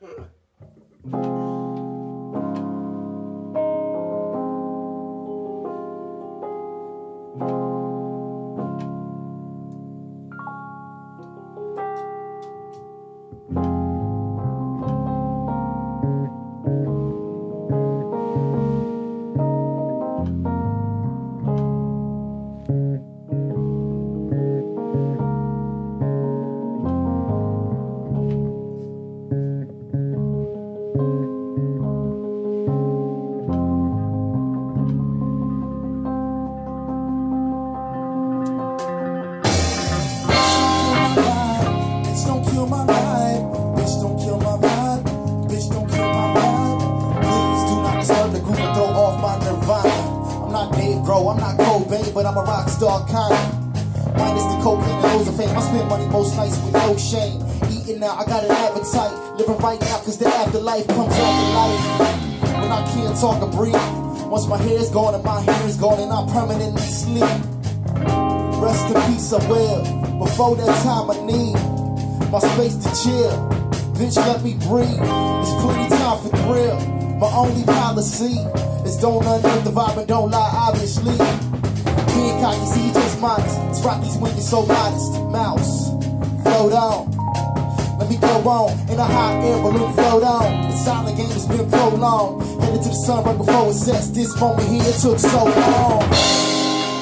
Bye. Bro. I'm not Cobain, but I'm a rock star kind. Minus the cocaine and loads of fame. I spend money most nights with no shame. Eating now, I got an appetite. Living right now, cause the afterlife comes after life. When I can't talk or breathe. Once my hair's gone and my hair is gone and I permanently sleep. Rest in peace, I will. Before that time, I need my space to chill. Bitch, let me breathe. It's plenty time for thrill. My only policy don't unearth the vibe and don't lie, obviously. Being cocky, see, just modest. It's Rocky's when you're so modest. Mouse, float on. Let me go on in a hot air balloon float on. The silent game has been prolonged. Headed to the sun right before it sets. This moment here took so long.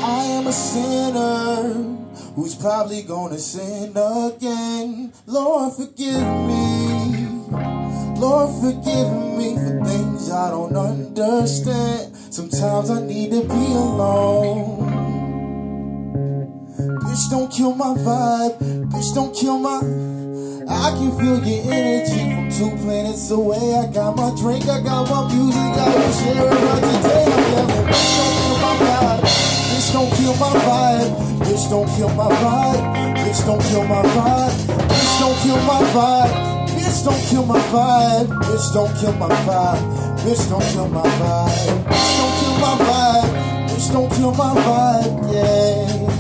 I am a sinner who's probably gonna sin again. Lord, forgive me. Lord, forgive me for things I don't understand. Sometimes I need to be alone. Bitch, don't kill my vibe. Bitch, don't kill my. I can feel your energy from two planets away. I got my drink, I got my music, I will share out today. I'm yelling, bitch, don't kill my vibe. Bitch, don't kill my vibe. Bitch, don't kill my vibe. Bitch, don't kill my vibe. Bitch, don't kill my vibe. Bitch, don't kill my vibe. Bitch, don't kill my vibe. Bitch, don't kill my vibe. Bitch, don't kill my vibe. Bitch, don't kill my vibe. Yeah.